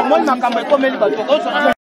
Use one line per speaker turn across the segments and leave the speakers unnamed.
omoni makambo ekomeli bato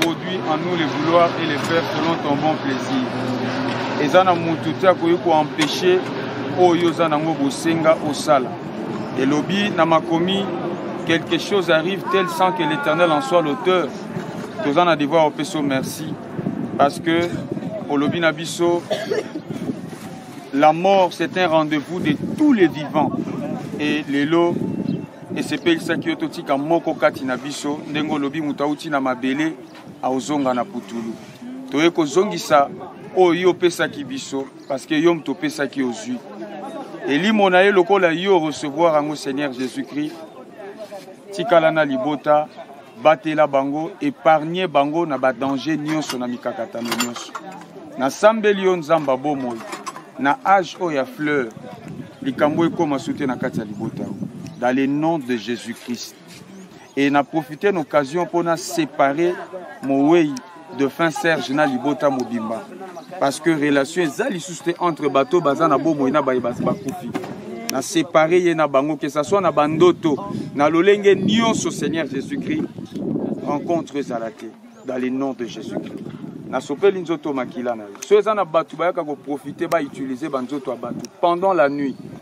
produit en nous le vouloir et le faire selon ton bon plaisir eza na mutu te akoki koempeshe oyo oza nango bosenga osala elobi na makomi quelque chose arrive tel sans que l'éternel en soit l'auteur toza na devoir opesa merci parce que olobi na biso la mort c'est un rendez-vous de tous les vivants et lelo esepelisaki yo totika moko kati na biso ndenge olobi moto auti na mabele aozonga na putulu toye kozongisa oyo yo opesaki biso parceke yo moto opesaki ozwi elimo na ye lokola yo recevoir yango seigneur jésus-christ tikala na libota batela bango epargne bango na badanger nyonso na mikakatano nyonso nasambeli yo nzambe abomoi na age oyo ya fleur likambo ekóma su te na kati ya libota yo dans le nom de jésus christ e na profite na occasion mpo na séparer mowei de fin serge na libota mobimba parce que relation eza lisusu te entre bato baza na bomoi na baye bakufi na separe ye na bango que ça soit na bandoto na lolenge nyonso seigneur jésus-christ rencontre ezala te dans le nom de jésus-christ nasopeli nzoto makila na yo so eza na bato bayaka koprofite bautilize banzoto ya bato pendant la nuit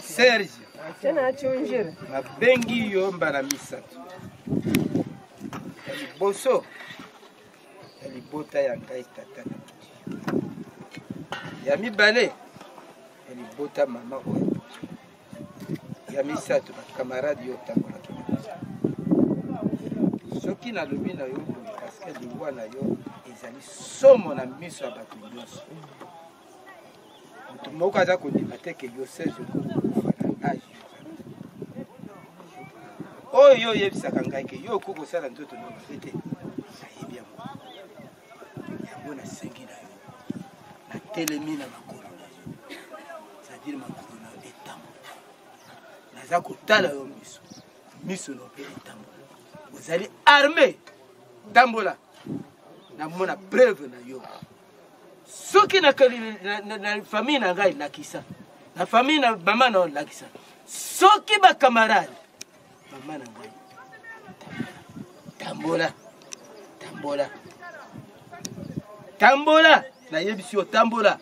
serge nabengi yo mbala misato ya liboso ya libota ya ngai tata na ya mibale ya libota mama oyo ya misato bakamarade yo otambolaki soki nalobi na yo boye paske liwa na yo ezali somo na miso ya bato nyonso moto moko aza kondima te ke diocese okokufa na age oyo yo oyebisaka ngai ke yo okoki kosala nzoto na mabe te nayebi yango yango nasengi na yo natelemi na makolo na yo sadire makolo na yo etambola naza kotala yo miso miso na mpe etambola ozali arme tambola namona preuve na yo soki na, na, na, na famille na ngai lakisa na famille na mama na lakisa soki bakamarade mama na ngai tambola tambola tambola nayebisi yo tambola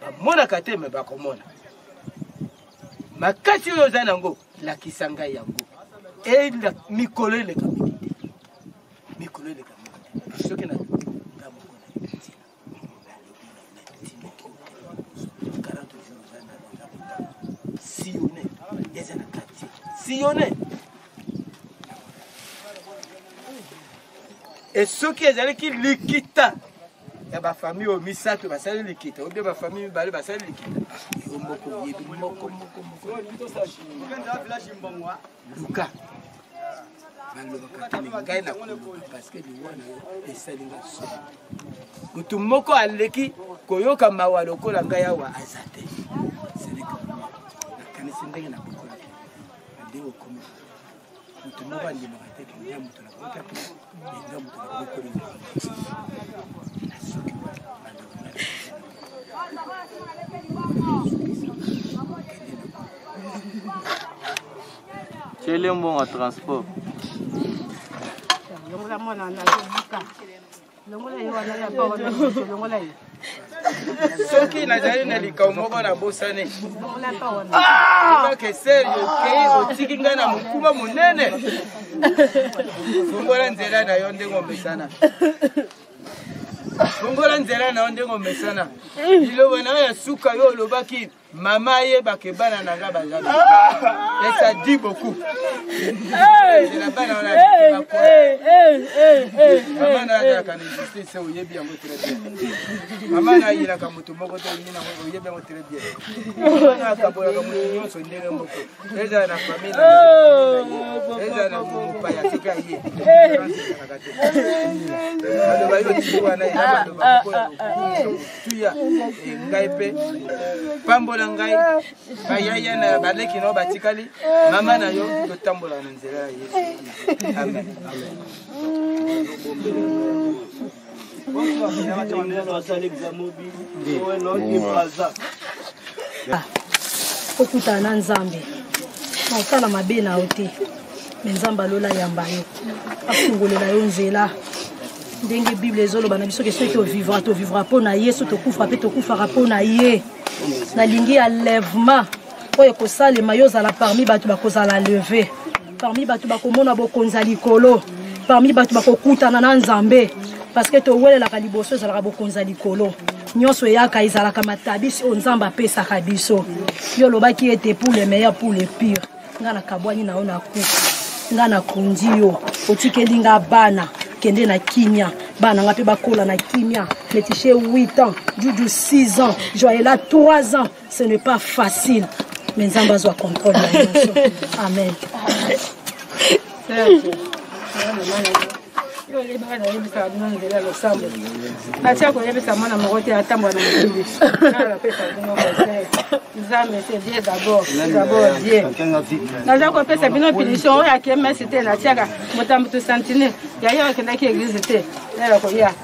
bamonaka te me bakomona makasi oyo oza na yango lakisa ngai yango e mikolo eleka mingi mikolo eleka mingi soki na sillonne eza na kati sillonne e soki ezalaki likita ya bafamille oyo misato basali likita obie bafamille mibale basali likita yo moko oyebi moko moko moko luka nalobaka te ngai nakoloba parceke liwa na yo esali nga soni motu moko aleki koyoka mawa lokola ngai awa aza te nakanisi ndenge nakokolaki nde okoma motu moko andimaka te kenga moto nakota te enga moto nakokoli nasuki
Thank you. Chele mbongo transport.
Longola mwana na buka. Longola yo wana ya bawo longola yo.
soki nazali na likambo moko nabosani ke serge okei otiki ngai na mokuba monene fungola nzela na yo ndenge omesana fungola nzela na yo ndenge omesana liloba na yo ya suka yo olobaki Mama ayeba ke bana na nga baza et ça dit beaucoup. Zela bana wana mama na azalaka na justice se oyebi yango très bien. Mama na ayelaka moto moko te oyebi yango très bien. Mama na akabolaka moto nyonso ndenge moko. ezala na famille na oh, ezala na mopaya soki aye aloba yo tili wana tuya ngai mpe pambola ngai bayaya na baleki na yo batikali mama na yo totambola na nzela ya yesu amen Ah,
okutana na nzambe otala mabe na yo te me nzambe alola yamba yo afungolela yo nzela ndenge bible ezoloba na biso ke soki tovivra tovivra mpo na ye so tokufa mpe tokufaka mpo na ye nalingi alèvement oyo ekosalema yo ozala parmi bato bakozala leve parmi bato bakomona bokonzi ya likolo parmi bato bakokutana na nzambe parce que towelelaka liboso ezalaka bokonzi ya likolo nyonso eyaka ezalaka matabisi oyo nzambe apesaka biso yo olobaki ete pour le meilleur pour le pire ngai nakabwani na yo na kuku ngai nakundi yo otikeli ngai bana kende na kimia bana ngai mpe bakola na kimia letishe 8 ans juju 6 ans joyela 3 ans ce n'est pas facile mais nzambe azwa contrôle ya nyonso amen
olebaka nayebisaka bino nzela ya losambo natya koyebisa mwana moko te atambola na mokili napesa bino conseil nzambe se die dabord dabord die naza kopesa bino punition oyo akemesi te natyaka motambo tosantine yaye akendaki eglize te naya koya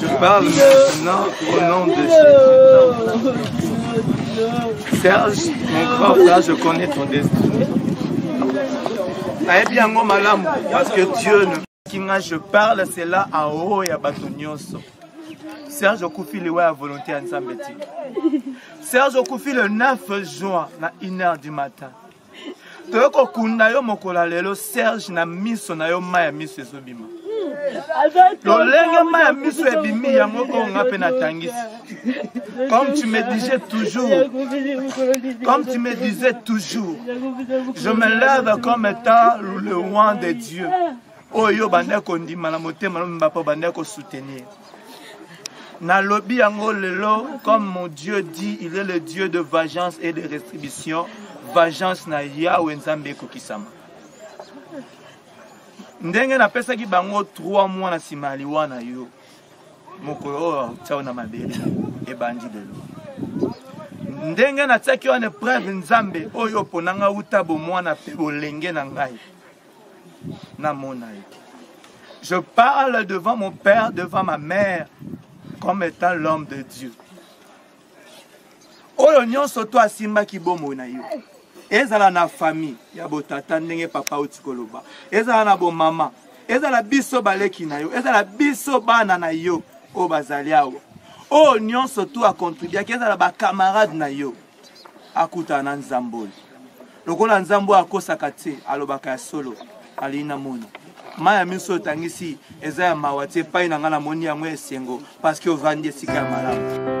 Je parle maintenant au nom de Jésus. Serge, mon grand frère, je connais ton destin. nayebi yango malamu parce que dieu ne kinga je parle cela en haut ya bato nyonso serge okufi liwa ya volonté ya nzambe te serge okufi le 9 juin na 1 heure du matin toye kokunda yo mokolo ya lelo serge na miso na yo ma ya miso ezobima lolenge ma ya miso ebimi yango oyo nga mpe natangisi comme tu me disais toujours comme tu me disais toujours je me lève comme étant le roi de dieu oyo obandaki kondima na motema no mibapa obandaki kosoutenir nalobi yango lelo comme mon dieu dit il est le dieu de vengeance et de restribution vengeance na yawe nzambe ekokisama ndenge napesaki bango 3 mois na nsima ya liwa na yo mokolo oyo autiao na mabele ebandi lelo ndenge natiaki wana epreuve nzambe oyo oponanga uta bomwana mpe bolenge na ngai na mona ye je parle devant mon père devant ma mère comme étant l'homme de dieu oyo nyonso to asimbaki bomoi na yo ezala na famille ya botata ndenge papa auti koloba ezala na bomama ezala biso baleki na yo ezala biso bana na yo oyo bazali awa oyo nyonso tu akontribuaki ezala bacamarade na yo akutana na nzambe oyo lokola nzambe oyo akosaka te alobaka ya solo alingi namona mai ya miso otangisi eza ya mawa te epai na ngai namoni yango ya esengo parceke ovandi esika ya malamu